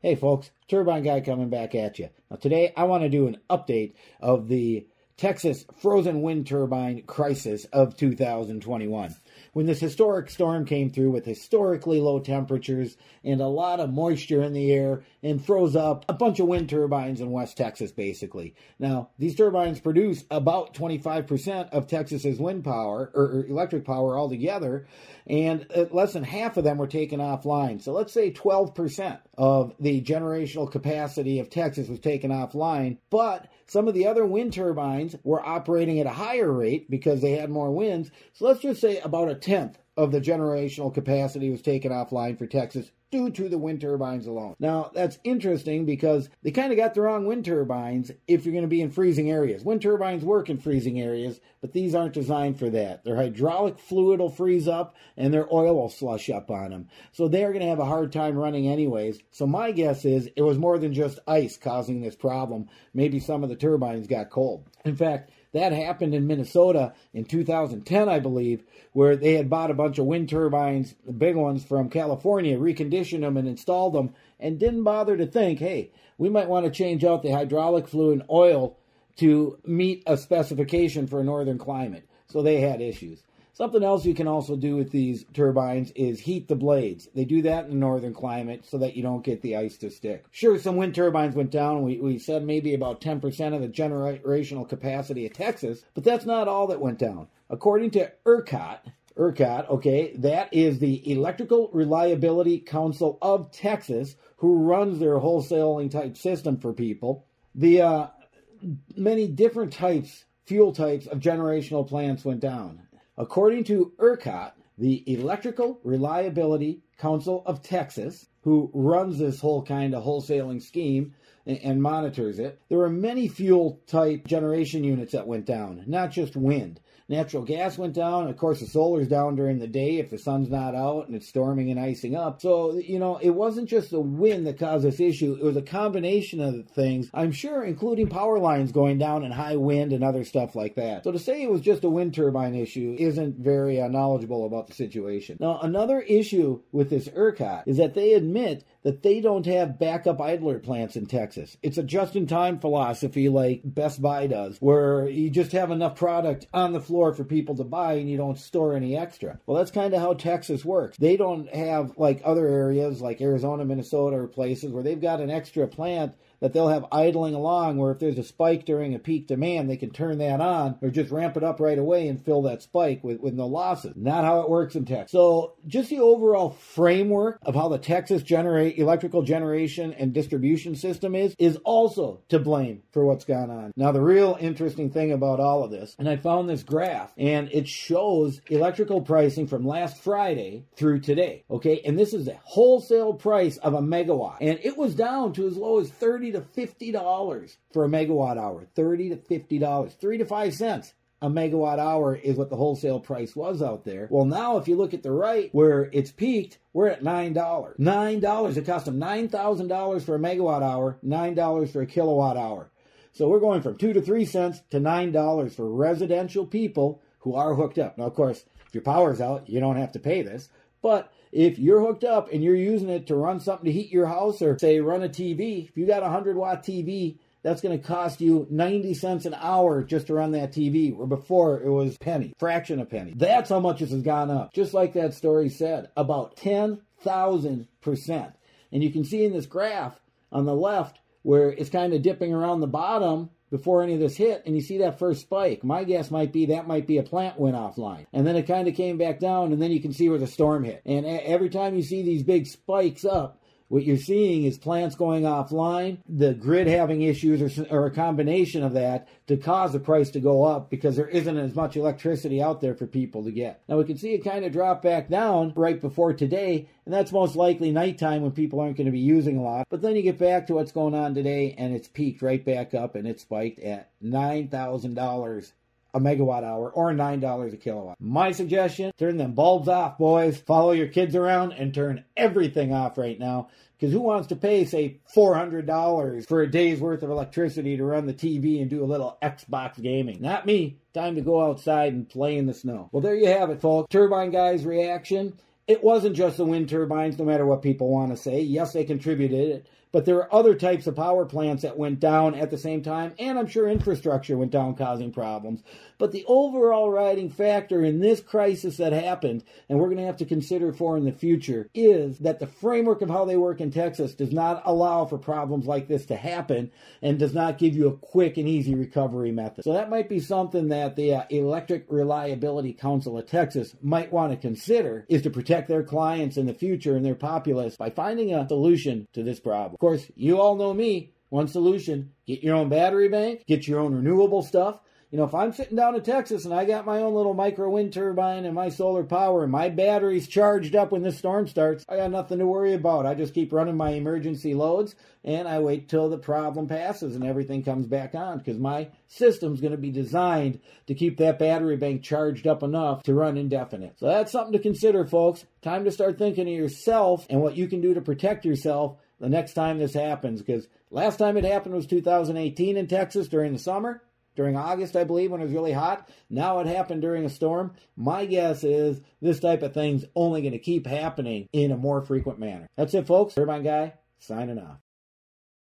Hey folks, Turbine Guy coming back at you. Now today I want to do an update of the Texas frozen wind turbine crisis of 2021 when this historic storm came through with historically low temperatures and a lot of moisture in the air and froze up a bunch of wind turbines in West Texas, basically. Now, these turbines produce about 25% of Texas's wind power or electric power altogether, and uh, less than half of them were taken offline. So let's say 12% of the generational capacity of Texas was taken offline, but some of the other wind turbines were operating at a higher rate because they had more winds. So let's just say about a tenth of the generational capacity was taken offline for Texas due to the wind turbines alone. Now, that's interesting because they kind of got the wrong wind turbines if you're going to be in freezing areas. Wind turbines work in freezing areas, but these aren't designed for that. Their hydraulic fluid will freeze up and their oil will slush up on them. So they're going to have a hard time running anyways. So my guess is it was more than just ice causing this problem. Maybe some of the turbines got cold. In fact, that happened in Minnesota in 2010, I believe, where they had bought a bunch of wind turbines, the big ones from California, reconditioned them and installed them, and didn't bother to think, hey, we might want to change out the hydraulic fluid and oil to meet a specification for a northern climate. So they had issues. Something else you can also do with these turbines is heat the blades. They do that in the northern climate so that you don't get the ice to stick. Sure, some wind turbines went down. We, we said maybe about 10% of the generational capacity of Texas, but that's not all that went down. According to ERCOT, ERCOT, okay, that is the Electrical Reliability Council of Texas, who runs their wholesaling type system for people. The uh, many different types, fuel types of generational plants went down. According to ERCOT, the Electrical Reliability Council of Texas, who runs this whole kind of wholesaling scheme and, and monitors it, there were many fuel type generation units that went down, not just wind. Natural gas went down. Of course, the solar's down during the day if the sun's not out and it's storming and icing up. So, you know, it wasn't just the wind that caused this issue. It was a combination of things, I'm sure, including power lines going down and high wind and other stuff like that. So to say it was just a wind turbine issue isn't very uh, knowledgeable about the situation. Now, another issue with this ERCOT is that they admit that they don't have backup idler plants in Texas. It's a just in time philosophy like Best Buy does, where you just have enough product on the floor for people to buy and you don't store any extra. Well, that's kind of how Texas works. They don't have like other areas like Arizona, Minnesota, or places where they've got an extra plant that they'll have idling along where if there's a spike during a peak demand, they can turn that on or just ramp it up right away and fill that spike with, with no losses. Not how it works in Texas. So just the overall framework of how the Texas generate electrical generation and distribution system is, is also to blame for what's gone on. Now the real interesting thing about all of this, and I found this graph and it shows electrical pricing from last Friday through today. Okay. And this is the wholesale price of a megawatt. And it was down to as low as 30 to $50 for a megawatt hour. 30 to $50. 3 to 5 cents a megawatt hour is what the wholesale price was out there. Well, now if you look at the right where it's peaked, we're at $9. $9. It cost them $9,000 for a megawatt hour, $9 for a kilowatt hour. So we're going from 2 to 3 cents to $9 for residential people who are hooked up. Now, of course, if your power's out, you don't have to pay this. But if you're hooked up and you're using it to run something to heat your house or say run a TV, if you got a 100 watt TV, that's going to cost you 90 cents an hour just to run that TV, where before it was penny, fraction of penny. That's how much this has gone up. Just like that story said, about 10,000%. And you can see in this graph on the left where it's kind of dipping around the bottom before any of this hit and you see that first spike. My guess might be that might be a plant went offline. And then it kind of came back down and then you can see where the storm hit. And every time you see these big spikes up, what you're seeing is plants going offline, the grid having issues, or, or, a combination of that to cause the price to go up because there isn't as much electricity out there for people to get. Now we can see it kind of drop back down right before today, and that's most likely nighttime when people aren't going to be using a lot. But then you get back to what's going on today, and it's peaked right back up, and it spiked at $9,000 a megawatt hour or $9 a kilowatt. My suggestion, turn them bulbs off, boys. Follow your kids around and turn everything off right now. Because who wants to pay, say, $400 for a day's worth of electricity to run the TV and do a little Xbox gaming? Not me. Time to go outside and play in the snow. Well, there you have it, folks. Turbine Guy's reaction. It wasn't just the wind turbines, no matter what people want to say. Yes, they contributed it, but there are other types of power plants that went down at the same time, and I'm sure infrastructure went down, causing problems. But the overall riding factor in this crisis that happened, and we're going to have to consider for in the future, is that the framework of how they work in Texas does not allow for problems like this to happen and does not give you a quick and easy recovery method. So that might be something that the uh, Electric Reliability Council of Texas might want to consider is to protect their clients in the future and their populace by finding a solution to this problem. Of course, you all know me. One solution get your own battery bank, get your own renewable stuff. You know, if I'm sitting down in Texas and I got my own little micro wind turbine and my solar power and my battery's charged up when this storm starts, I got nothing to worry about. I just keep running my emergency loads and I wait till the problem passes and everything comes back on because my system's going to be designed to keep that battery bank charged up enough to run indefinite. So that's something to consider, folks. Time to start thinking of yourself and what you can do to protect yourself the next time this happens because last time it happened was 2018 in Texas during the summer during August, I believe, when it was really hot. Now it happened during a storm. My guess is this type of thing's only going to keep happening in a more frequent manner. That's it, folks. Turbine Guy, signing off.